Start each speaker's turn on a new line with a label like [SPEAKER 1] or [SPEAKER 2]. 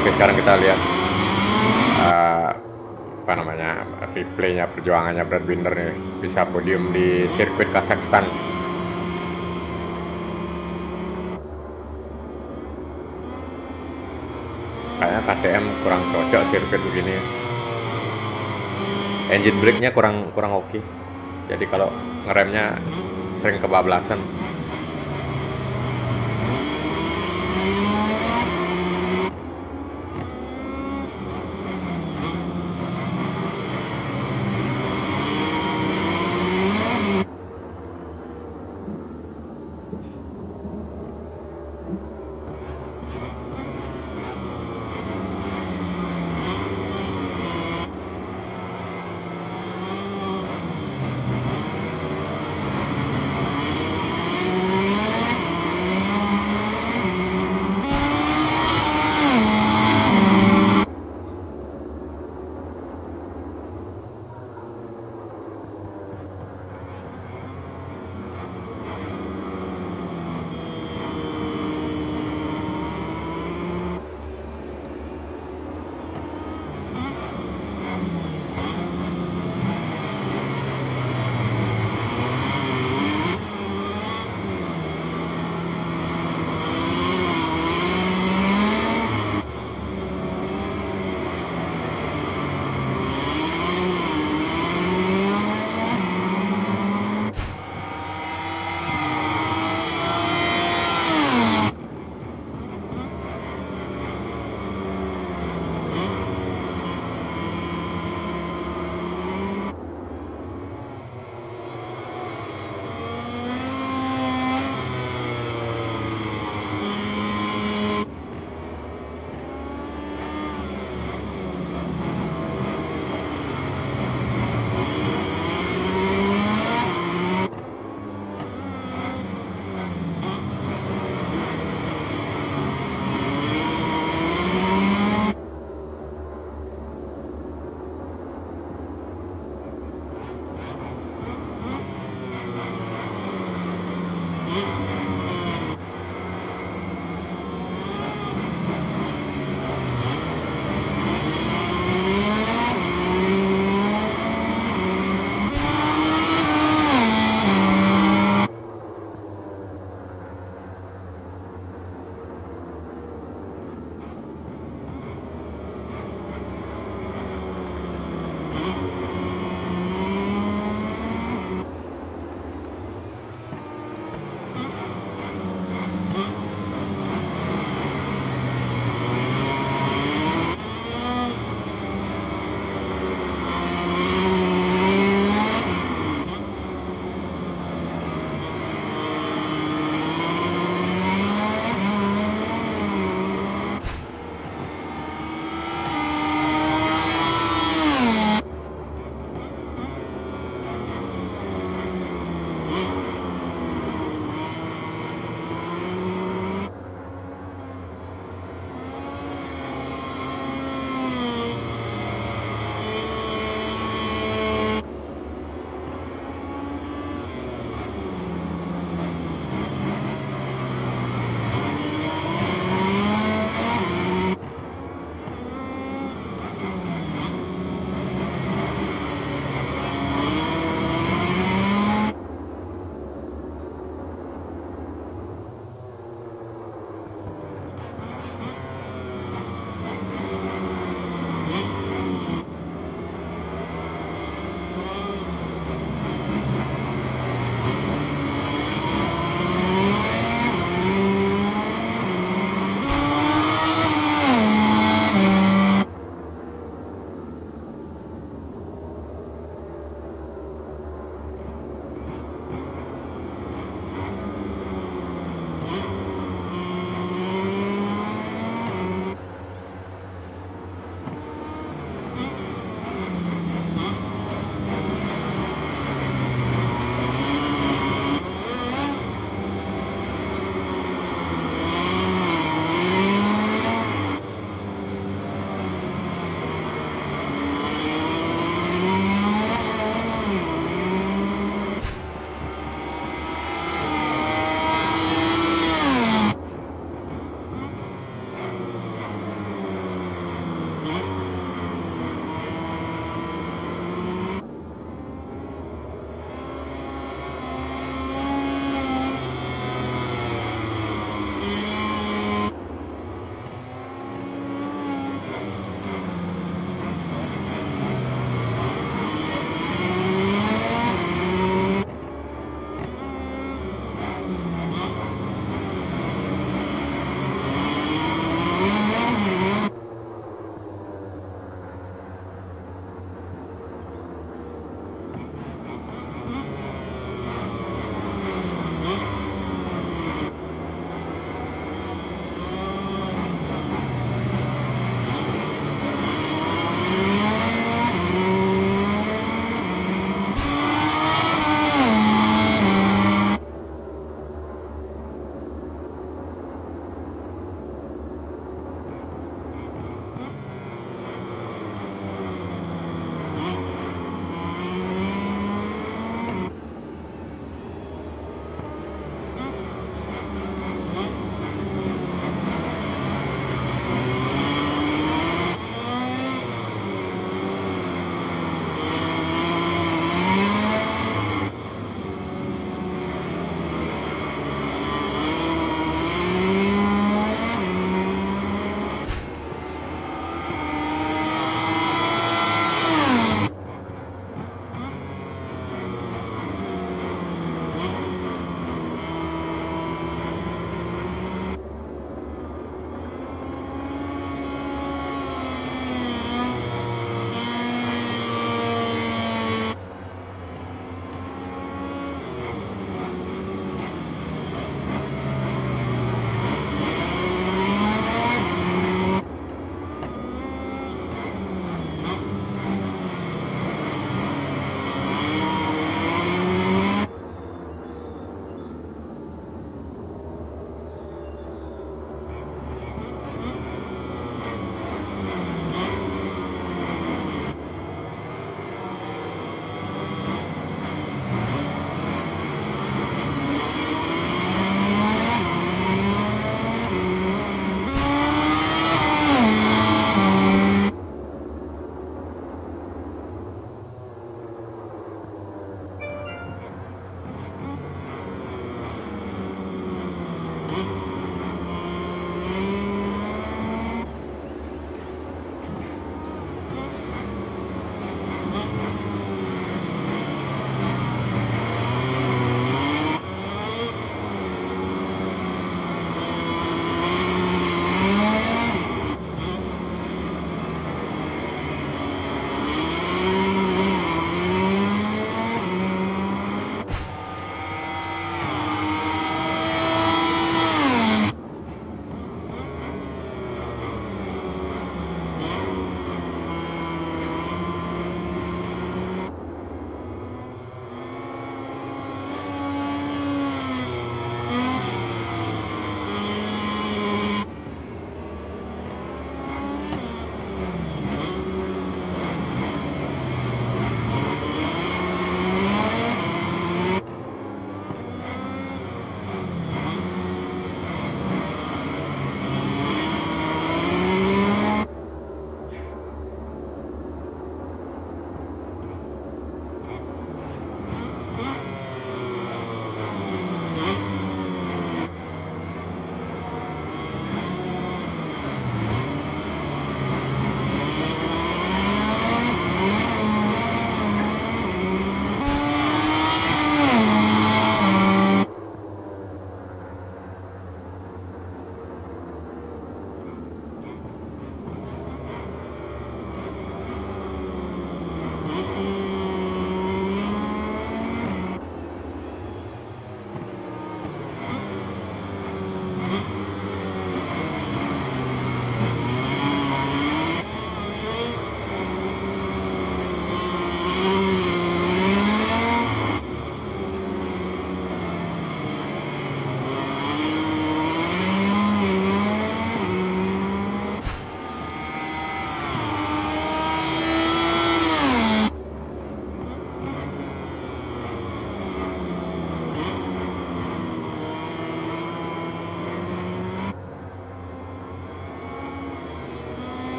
[SPEAKER 1] Oke, sekarang kita lihat uh, apa namanya replaynya perjuangannya Brad Binder nih bisa podium di sirkuit Kazakhstan. Kayaknya KTM kurang cocok sirkuit begini. Engine brake-nya kurang kurang oke. Jadi kalau ngeremnya sering kebablasan.